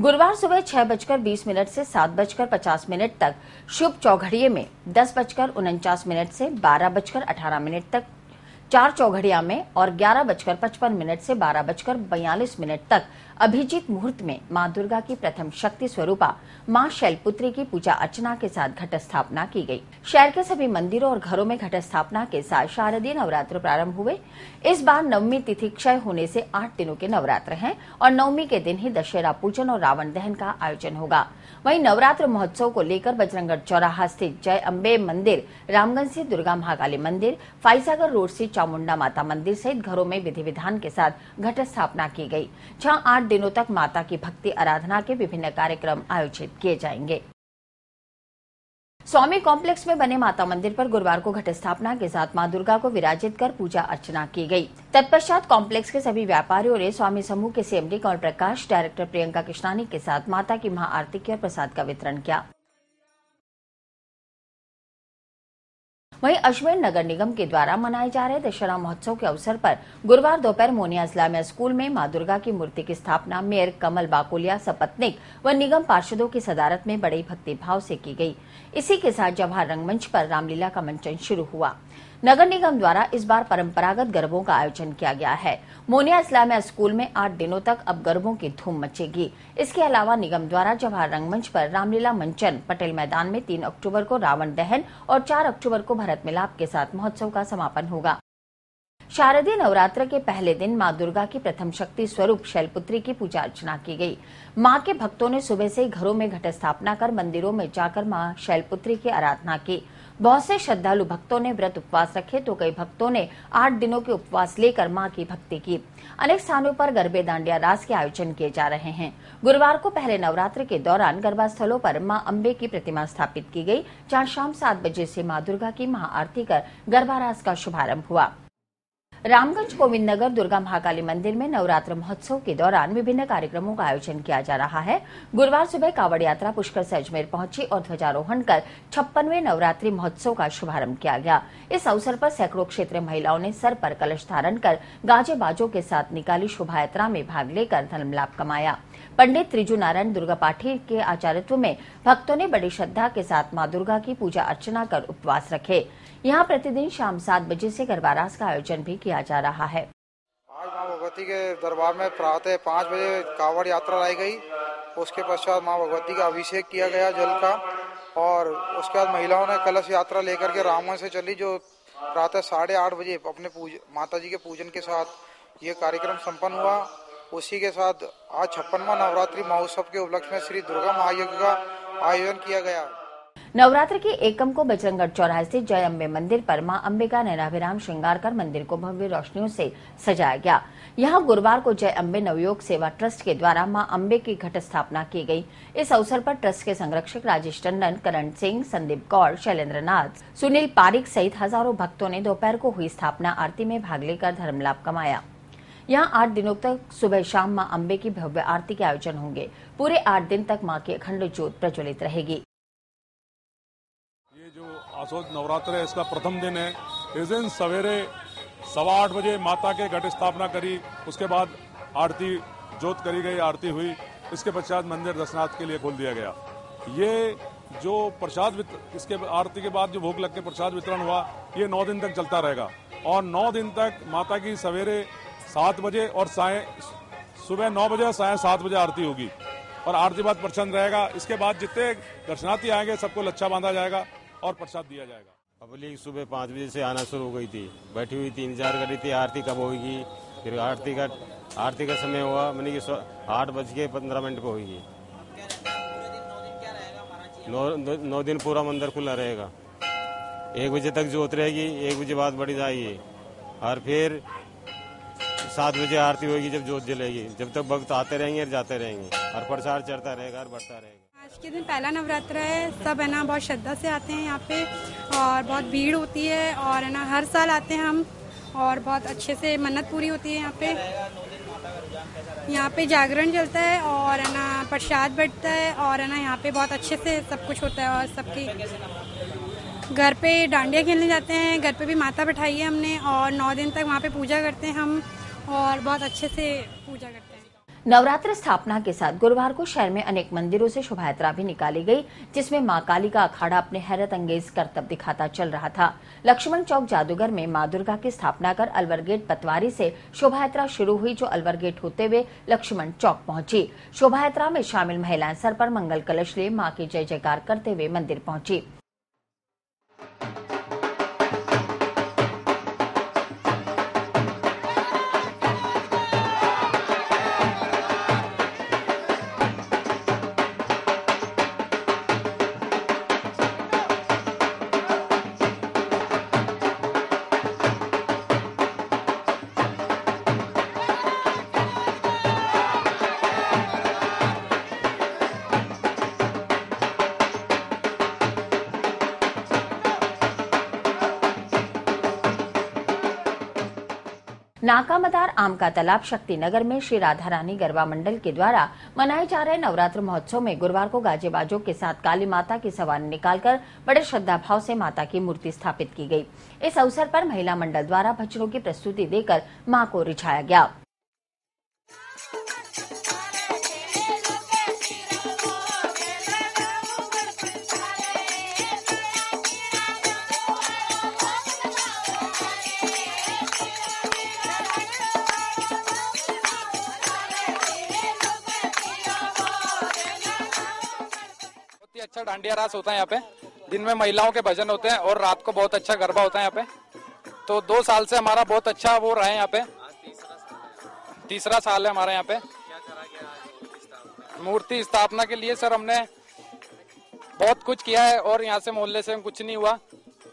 गुरुवार सुबह छह बजकर बीस मिनट से सात बजकर पचास मिनट तक शुभ चौघड़िए में दस बजकर उनचास मिनट से बारह बजकर अठारह मिनट तक चार चौघड़िया में और ग्यारह बजकर पचपन मिनट से बारह बजकर बयालीस मिनट तक अभिजीत मुहूर्त में माँ दुर्गा की प्रथम शक्ति स्वरूपा, माँ शैलपुत्री की पूजा अर्चना के साथ घट स्थापना की गई। शहर के सभी मंदिरों और घरों में घट स्थापना के साथ शारदीय नवरात्र प्रारंभ हुए इस बार नवमी तिथि क्षय होने से आठ दिनों के नवरात्र हैं और नवमी के दिन ही दशहरा पूजन और रावण दहन का आयोजन होगा वहीं नवरात्र महोत्सव को लेकर बजरंगगढ़ चौराहा स्थित जय अम्बे मंदिर, रामगंज से दुर्गा महाकाली मंदिर फाइसागर रोड से चामुंडा माता मंदिर सहित घरों में विधि विधान के साथ घट स्थापना की गई छह आठ दिनों तक माता की भक्ति, आराधना के विभिन्न कार्यक्रम आयोजित किए जाएँगे। स्वामी कॉम्प्लेक्स में बने माता मंदिर पर गुरुवार को घट स्थापना के साथ माँ दुर्गा को विराजित कर पूजा अर्चना की गई। तत्पश्चात कॉम्प्लेक्स के सभी व्यापारियों ने स्वामी समूह के सीएमडी कौन प्रकाश, डायरेक्टर प्रियंका कृष्णानी के साथ माता की महाआरती की और प्रसाद का वितरण किया। वहीं अजमेर नगर निगम के द्वारा मनाए जा रहे दशहरा महोत्सव के अवसर पर गुरुवार दोपहर मोनिया इस्लामिया स्कूल में माँ दुर्गा की मूर्ति की स्थापना, मेयर कमल बाकुलिया, सपत्निक व निगम पार्षदों की सदारत में बड़े भक्तिभाव से की गई। इसी के साथ जवाहर रंगमंच पर रामलीला का मंचन शुरू हुआ। नगर निगम द्वारा इस बार परंपरागत गरबों का आयोजन किया गया है। मोनिया इस्लामिया स्कूल में आठ दिनों तक अब गरबों की धूम मचेगी। इसके अलावा निगम द्वारा जवाहर रंगमंच पर रामलीला मंचन, पटेल मैदान में तीन अक्टूबर को रावण दहन और चार अक्टूबर को भरत मिलाप के साथ महोत्सव का समापन होगा। शारदीय नवरात्र के पहले दिन माँ दुर्गा की प्रथम शक्ति स्वरूप शैलपुत्री की पूजा अर्चना की गई। माँ के भक्तों ने सुबह से ही घरों में घट स्थापना कर मंदिरों में जाकर माँ शैलपुत्री की आराधना की। बहुत से श्रद्धालु भक्तों ने व्रत उपवास रखे तो कई भक्तों ने आठ दिनों के उपवास लेकर माँ की भक्ति की। अनेक स्थानों पर गरबे, दांडिया रास के आयोजन किए जा रहे हैं। गुरुवार को पहले नवरात्र के दौरान गरबा स्थलों पर माँ अम्बे की प्रतिमा स्थापित की गई, जहाँ शाम सात बजे से माँ दुर्गा की महाआरती कर गरबा रास का शुभारंभ हुआ। रामगंज गोविंद नगर दुर्गा महाकाली मंदिर में नवरात्र महोत्सव के दौरान विभिन्न कार्यक्रमों का आयोजन किया जा रहा है। गुरुवार सुबह कावड़ यात्रा पुष्कर से अजमेर पहुँची और ध्वजारोहण कर छप्पनवे नवरात्रि महोत्सव का शुभारंभ किया गया। इस अवसर पर सैकड़ों क्षेत्रीय महिलाओं ने सर पर कलश धारण कर गाजे बाजों के साथ निकाली शोभा यात्रा में भाग लेकर धर्म लाभ कमाया। पंडित त्रिजू नारायण दुर्गा पाठी के आचार्यत्व में भक्तों ने बड़ी श्रद्धा के साथ माँ दुर्गा की पूजा अर्चना कर उपवास रखे। यहाँ प्रतिदिन शाम सात बजे से गरबारास का आयोजन भी किया जा रहा है। आज माँ भगवती के दरबार में प्रातः पाँच बजे कावड़ यात्रा लाई गई। उसके पश्चात माँ भगवती का अभिषेक किया गया जल का और उसके बाद महिलाओं ने कलश यात्रा लेकर के रामवन से चली जो प्रातः साढ़े आठ बजे अपने पूज माता जी के पूजन के साथ ये कार्यक्रम संपन्न हुआ। उसी के साथ आज छप्पनवा नवरात्रि महोत्सव के उपलक्ष्य में श्री दुर्गा महायज्ञ का आयोजन किया गया। नवरात्र के एकम को बजरंगगढ़ चौराहे से जय अम्बे मंदिर पर माँ अम्बे का नैनाभिराम श्रृंगार कर मंदिर को भव्य रोशनियों से सजाया गया। यहाँ गुरुवार को जय अम्बे नवयोग सेवा ट्रस्ट के द्वारा माँ अम्बे की घट स्थापना की गई। इस अवसर पर ट्रस्ट के संरक्षक राजेश टंडन, करण सिंह, संदीप गौड़ शैलेंद्र नाथ सुनील पारिक सहित हज़ारों भक्तों ने दोपहर को हुई स्थापना आरती में भाग लेकर धर्म लाभ कमाया। यहाँ आठ दिनों तक सुबह शाम माँ अम्बे की भव्य आरती के आयोजन होंगे। पूरे आठ दिन तक माँ की अखंड ज्योत प्रज्वलित रहेगी। जो आसोद नवरात्र है, इसका प्रथम दिन है। इस दिन सवेरे सवा आठ बजे माता के घट स्थापना करी, उसके बाद आरती, जोत करी गई, आरती हुई। इसके पश्चात मंदिर दर्शनार्थ के लिए खोल दिया गया। ये जो प्रसाद इसके आरती के बाद जो भोग लग के प्रसाद वितरण हुआ, ये नौ दिन तक चलता रहेगा। और नौ दिन तक माता की सवेरे सात बजे और साय, सुबह नौ बजे और साय सात बजे आरती होगी। और आरती बाद प्रसन्न रहेगा। इसके बाद जितने दर्शनार्थी आएँगे, सबको लच्छा बांधा जाएगा। और प्रसाद दिया जाएगा। पब्लिक सुबह पाँच बजे से आना शुरू हो गई थी। बैठी हुई थी, इंतज़ार कर रही थी, आरती कब होगी? फिर आरती का आरती का समय हुआ मैंने कि आठ बज के पंद्रह मिनट पे होगी। नौ नौ- नौ दिन पूरा मंदिर खुला रहेगा। एक बजे तक जोत रहेगी, एक बजे बाद बढ़ी जाएगी। और फिर सात बजे आरती होगी जब जोत जलेगी। जब तक भक्त आते रहेंगे और जाते रहेंगे। और प्रसाद चढ़ता रहेगा और बढ़ता रहेगा। आज के दिन पहला नवरात्र है। सब है ना, बहुत श्रद्धा से आते हैं यहाँ पे और बहुत भीड़ होती है और है ना, हर साल आते हैं हम और बहुत अच्छे से मन्नत पूरी होती है यहाँ पे। यहाँ पे जागरण चलता है और है ना, प्रसाद बढ़ता है और है ना, यहाँ पे बहुत अच्छे से सब कुछ होता है और सबकी घर पे डांडिया खेलने जाते हैं, घर पे भी माता बैठाई है हमने और नौ दिन तक वहाँ पे पूजा करते हैं हम और बहुत अच्छे से पूजा करते हैं। नवरात्र स्थापना के साथ गुरुवार को शहर में अनेक मंदिरों से शोभा यात्रा भी निकाली गई, जिसमें माँ काली का अखाड़ा अपने हैरत अंगेज करतब दिखाता चल रहा था। लक्ष्मण चौक जादूगर में माँ दुर्गा की स्थापना कर अलवर गेट पतवारी से शोभा यात्रा शुरू हुई, जो अलवर गेट होते हुए लक्ष्मण चौक पहुँची। शोभा यात्रा में शामिल महिलाएँ सर पर मंगल कलश लिए माँ की जय जयकार करते हुए मंदिर पहुँची। नाका मदार आम का तालाब शक्ति नगर में श्री राधा रानी गरबा मंडल के द्वारा मनाए जा रहे नवरात्र महोत्सव में गुरुवार को गाजेबाजों के साथ काली माता की सवारी निकालकर बड़े श्रद्धा भाव से माता की मूर्ति स्थापित की गई। इस अवसर पर महिला मंडल द्वारा भजनों की प्रस्तुति देकर माँ को रिछाया गया। अच्छा डांडिया रास होता है यहाँ पे। दिन में महिलाओं के भजन होते हैं और रात को बहुत अच्छा गरबा होता है यहाँ पे। तो दो साल से हमारा बहुत अच्छा वो रहा है यहाँ पे। तीसरा साल है हमारा यहाँ पे। मूर्ति स्थापना के लिए सर हमने बहुत कुछ किया है और यहाँ से मोहल्ले से कुछ नहीं हुआ।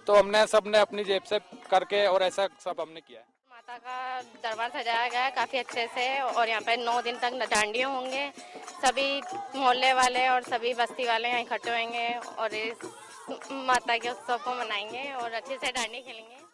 तो हमने, सबने अपनी जेब से करके और ऐसा सब हमने किया है। माता का दरबार सजाया गया है काफ़ी अच्छे से, और यहाँ पे नौ दिन तक डांडिए होंगे। सभी मोहल्ले वाले और सभी बस्ती वाले यहाँ इकट्ठे होंगे और इस माता के उत्सव को मनाएँगे और अच्छे से डांडी खेलेंगे।